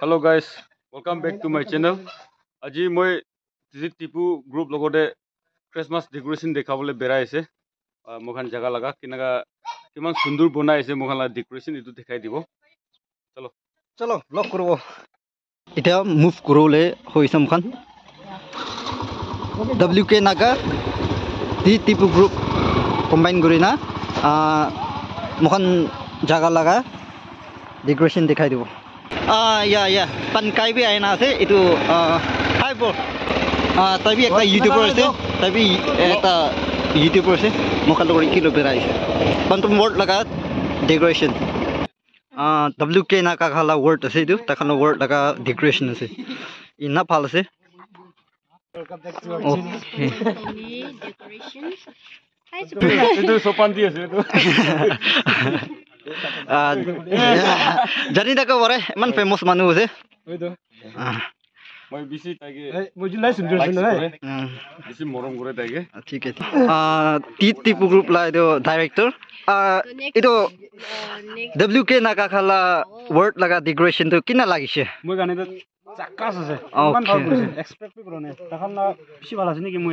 Hello' guys welcome back to my channel আজি মই টিজি টিপু গ্ৰুপ লগতে খ্ৰীষ্টমাছ ডেক'ৰেশ্যন দেখাবলৈ বেৰাই আছে মোখান জেগা লগা কেনেকুৱা কিমান সুন্দৰ বনাই আছে মোখান ডেক'ৰেশ্যন এইটো দেখাই দিব চলো চলো লগ কৰিব এতিয়া মুভ কৰিবলৈ হৈছে মোখান W K Naga Tipu group combine কৰি না মোখান জাগা লগা ডেক'ৰেশ্যন দেখাই দিব। ইয়া ইয়া পানকাই বি আইনা আছে এইটো হাই ব্ৰ তাই বি এটা ইউটিউবাৰ আছে তাই বি এটা ইউটিউবাৰ আছে মোখান লগত কিলো বেৰাইছে পানটো ৱৰ্ড লগা ডেক'ৰেশ্যন ডাব্লিউ কে না কাকালা ৱৰ্ড আছে এইটো তাখানৰ ৱৰ্ড লগা ডেক'ৰেশ্যন আছে। ইনা ভাল আছে। জানি থাকো পাৰে ইমান ফেমাছ মানুহ আছে মই বেছি তাইকে উম, বেছি মৰম কৰে তাইকে ঠিক আছে টি টিপু গ্ৰুপ লা এইটো ডাইৰেক্টৰ এইটো ডাব্লিউ কে না কাকালা ৱৰ্ড লগা ডেক'ৰেশ্যনটো কিনা লাগিছে মই গানে চাকাছ আছে. ইমান ভাল কৰিছে এক্সপেক্টে কৰা নাই তাখন না বেছি ভাল আছে নেকি মোৰ।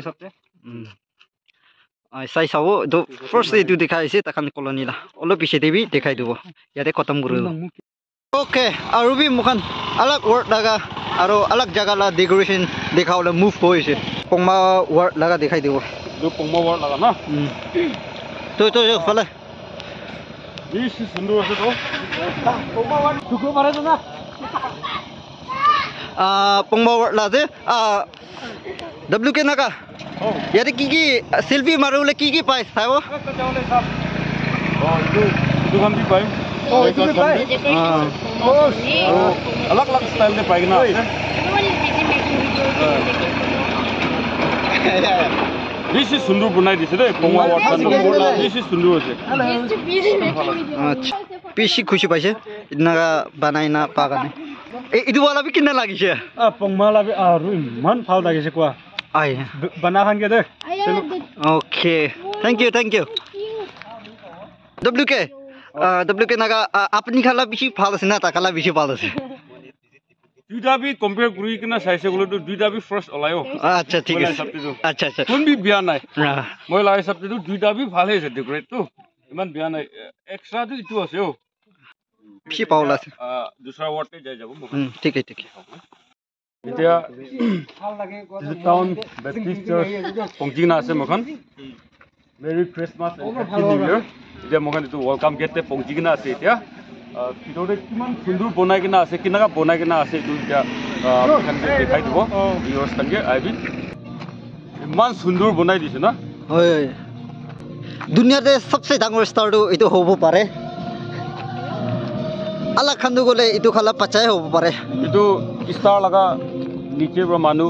আ, চাই চাব এইটো ফাৰ্ষ্ট এইটো দেখাই আহিছে তাখান কলনি অলপ পিছতে বি দেখাই দিব ইয়াতে খতম কৰি দিব অ'কে আৰু বি মোখান আলাগ ৱৰ্ড লগা আৰু আলাগ জাগা লা ডেক'ৰেশ্যন দেখাবলৈ মুভ হৈছে পংমা ৱৰ্ড লগা দেখাই দিব পংমা ৱাৰ লগা ন। তই তই ফালে বেছি সুন্দৰ আছে তো শুকুৰ পাৰে না পংমা ৱৰ্ড লা যে ডাব্লিউ কে নাকা ইয়াতে কি কি চেল্ফি মাৰিবলৈ কি কি পাই চাব অঁ এইটো এইটো কাম দি পাৰিম অঁ, এইটো দি পায়? আৰু অলগ অলগ ষ্টাইলতে পাই কিনে আছে বেছি সুন্দৰ বনাই দিছে দেই পংমা ৱাৰ্ড বেছি সুন্দৰ হৈছে আচ্ছা বেছি খুচি পাইছে ইদিনাকা বানাই না পা কাৰণে এই এইটো ৱালা বি কিনা লাগিছে? পংমা লাবি আৰু ইমান ভাল লাগিছে কোৱা। আই। বানা দে। Okay. Thank you thank you W K W K Naga আপুনি খালা বেছি ভাল আছে না তাকালা বেছি ভাল আছে? দুইটা বি কম্পেয়াৰ কৰি কিনে চাইছে গ'লেতো দুইটা বি ফাৰ্ষ্ট ওলায়ো আচ্ছা ঠিক আছে। আচ্ছা আচ্ছা। কোন বি বিয়া নাই? মই লাগ হিচাপটো দুইটা বি ভালে হৈছে ডেকৰেটটো ইমান বিয়া নাই। এক্সট্ৰাটো ইটো আছে অ' বেছি পাউল আছে দুসৰা ৱাৰ্ডতে যাই যাব উম, ঠিকে ঠিকে এতিয়া টাউন বেপ্টিষ্ট চাৰ্চ পংচিনা আছে মোখন merry Christmas happy new year এতিয়া মোখন এইটো ৱেলকাম গেটতে পংচি কিনে আছে এতিয়া আহ, ভিতৰতে কিমান সুন্দৰ বনাই কিনে আছে কেনেকুৱা বনাই কিনে আছে এইটো এতিয়া আহ, দেখাই দিব খানকে আহিবি ইমান সুন্দৰ বনাই দিছে না হয় হয় দুনিয়াতে চবচে ডাঙৰ ষ্টাৰটো এইটো হ'ব পাৰে আলাগ খান্দু গ'লে এইটো খালা পাচাই হ'ব পাৰে। এইটো ষ্টাৰ লগা নিচেৰ পৰা মানুহ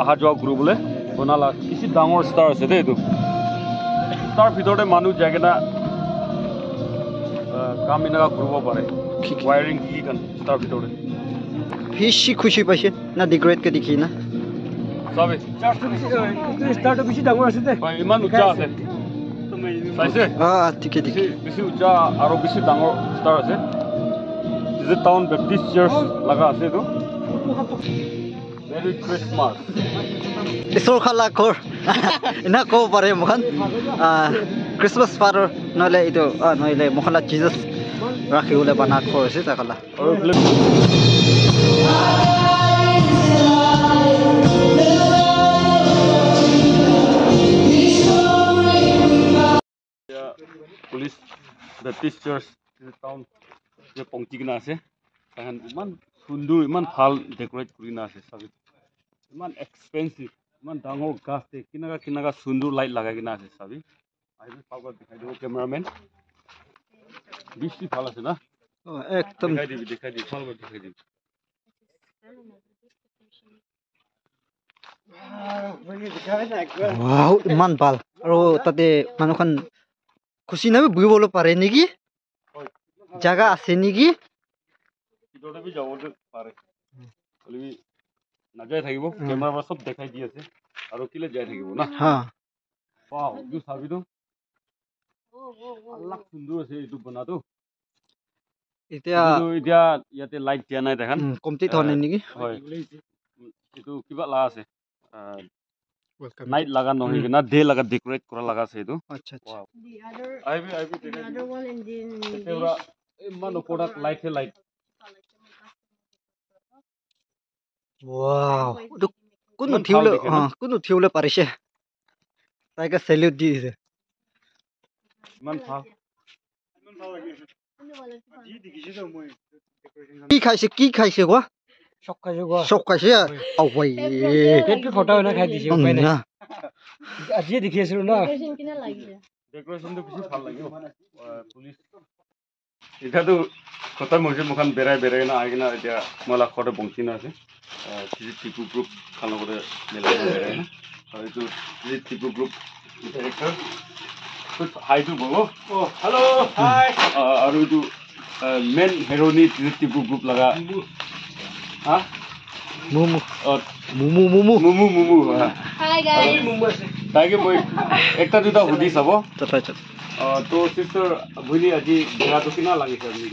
অহা যোৱা কৰিবলৈ বনালা। বেছি ডাঙৰ ষ্টাৰ আছে দেই এইটো। ষ্টাৰ ভিতৰতে মানুহ যাই কিনে আহ, কাম এনেকুৱা কৰিব পাৰে। ৱায়াৰিং কি কান ষ্টাৰ ভিতৰতে। বেছি খুচি পাইছে। না ডেকৰেটকে দেখি না। চাবি। চাৰ্চটো বেছি ষ্টাৰটো বেছি ডাঙৰ আছে দে। হয়, ইমান উচ্চা আছে। চাইছে? অঁ ঠিকে ঠিকে। বেছি বেছি উচ্চা আৰু বেছি ডাঙৰ ষ্টাৰ আছে। যে টাউন বেপ্টিষ্ট চাৰ্চ লগা আছে এইটো মেৰি খ্ৰীষ্টমাছ ঈশ্বৰ খালা ঘৰ এনে ক'ব পাৰে মোখান নহ'লে এইটো অঁ নহ'লে মোখালা জিজাছ ৰাখিবলৈ বানা ঘৰ আছে তাৰ খালা আৰু এইফালে পুলিচ বেপ্টিষ্ট চাৰ্চ টাউন পংচি কিনে আছে তাহান ইমান সুন্দৰ ইমান ভাল ডেক'ৰেট কৰি কিনে আছে চাবি ইমান এক্সপেঞ্চিভ ইমান ডাঙৰ গাছ দে কেনেকুৱা কেনেকুৱা সুন্দৰ লাইট লগাই কিনে আছে চাবি। আহিবি পাগত দেখাই দিব কেমেৰামেন বেছি ভাল আছে না? একদম। দেখাই দিবি দেখাই দিবি ভালকৈ দেখাই দিবি। ইমান ভাল। আৰু তাতে মানুহখন খুচি নামি বহিবলৈ পাৰে নেকি? জাগা আছে নেকি ভিতৰতে বি যাবলৈ পাৰে হ'লে নাযাই থাকিব কেমেৰা পৰা চব দেখাই দি আছে আৰু কেলে যাই থাকিব না? হা। ৱাও এইটো চাবিতো আল্লাহ সুন্দৰ আছে এইটো বনাটো। এতিয়া কিন্তু এতিয়া ইয়াতে লাইট দিয়া নাই দেখান। কমপ্লিট হোৱা নাই নেকি? হয়। উম, এইটো কিবা লগা আছে। নাইট লগা নহয় কিনা ডে লগা ডেকৰেট কৰা লগা আছে এইটো। আচ্ছা আচ্ছা। The other, আহিবি আহিবি the other one and then এতিয়া পুৰা ইমান ওপৰত লাইটহে লাইট ৱাও এইটো কোন ইমান উঠিবলৈ ভাল দেখে ন? অঁ কোন উঠিবলৈ পাৰিছে তাইকে চেলিউট দি দিছে। ইমান ভাল যি দেখিছোঁ মই ডেকৰেশ্যন কি খাইছে কি খাইছে কোৱা চক খাইছোঁ কোৱা চব খাইছে? আৱাই পেটটো ফটা হৈ খাই দিছে উপায় নাই। আজিয়ে দেখি আছিলোঁ ন? Decoration কিনে লাগিছে। ডেকৰেশ্যনটো বেছি ভাল লাগে। পুলিচ এতিয়াতো খতম হৈছে মোখান বেৰাই বেৰাই কিনে আহি কিনে এতিয়া মই লাখতে বংচি আছে। টিপু গ্ৰুপ খান লগতে মিলাই বেৰাই কিনে আৰু এইটো টিপু গ্ৰুপ ডিৰেক্টৰ হাইটো হেল্ল' হাই। আৰু এইটো মেইন হেৰ'নি টিপু গ্ৰুপ লগা। হা? মুমু। মুমু মুমু। মুমু guys. তাইকে মই একটা দুটা সুধি চাব। তথা তো সিস্টার ভুলি আজি ঘোড়াটো কিনা লাগিছে আপনি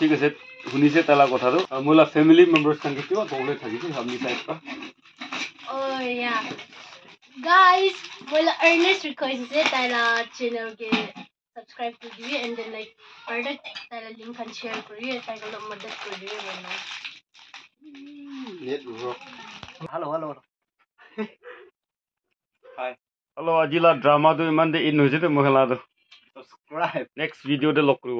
ঠিক আছে শুনিছে তেলা কথাটো। মোলা ফেমিলি মেম্বাৰ সংখ্যা কিবা ক'বলৈ থাকিছে আপুনি চাইছা মই এৰ্নেষ্ট ৰিকুৱেষ্ট আছে তাইৰ চেনেলকে subscribe to diye and then like product that link kan share kariye tayo log madad kariye wala. Hello' hello' hello' আজিলা ড্ৰামাটো ইমান দেৰি ইন হৈছে তো মহিলাটো ছাবস্ক্ৰাইব নেক্সট ভিডিঅ'তে লগ কৰিব